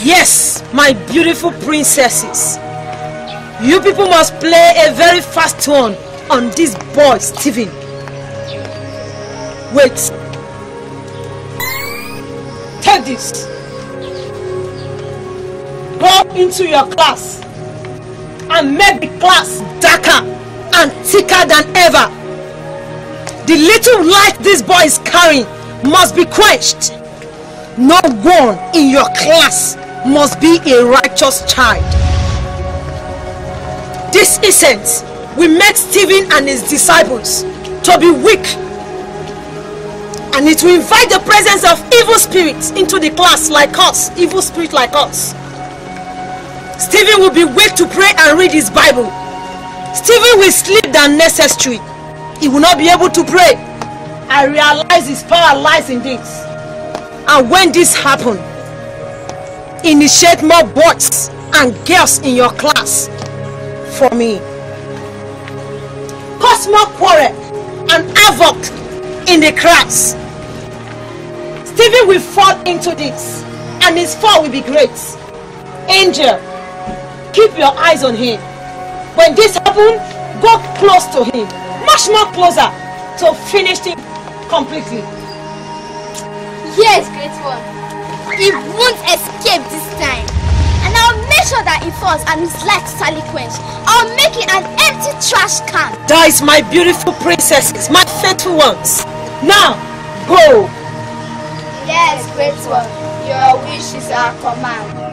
Yes, my beautiful princesses. You people must play a very fast one on this boy, Stephen. Wait. Take this. Go into your class and make the class darker and thicker than ever. The little light this boy is carrying must be quenched. No one in your class must be a righteous child. This isn't. We met Stephen and his disciples to be weak. And it will invite the presence of evil spirits into the class like us, evil spirit like us. Stephen will be weak to pray and read his Bible. Stephen will sleep than necessary. He will not be able to pray. I realize his power lies in this. And when this happens, initiate more boys and girls in your class for me. Cause more quarrel and havoc in the class. Stephen will fall into this and his fall will be great. Angel, keep your eyes on him. When this happens, go close to him. Much more closer to finish him completely. Yes, great one. He won't escape this time. And I'll make sure that he falls and his light totally quenched. I'll make it an empty trash can. That is my beautiful princesses, my faithful ones. Now, go. Yes, great one. Your wish is our command.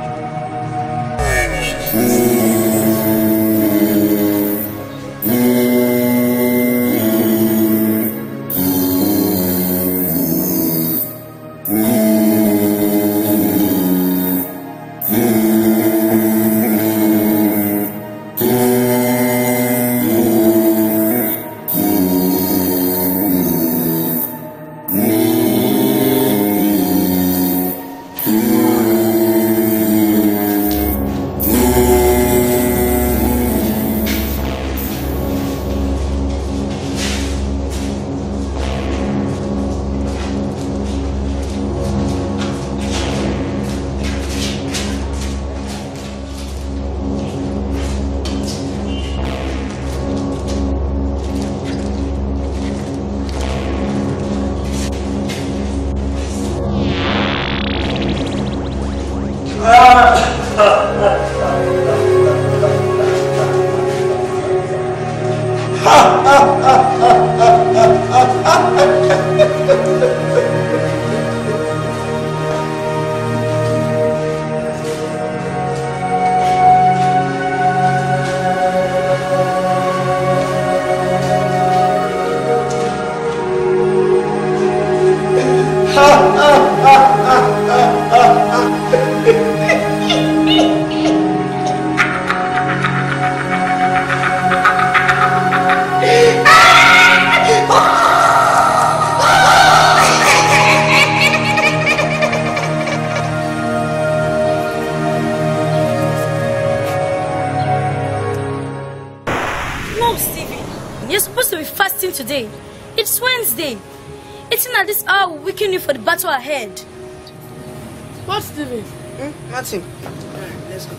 You're supposed to be fasting today. It's Wednesday. Eating at this hour will weaken you for the battle ahead. What, Stephen? Hmm? Martin. Alright, let's go.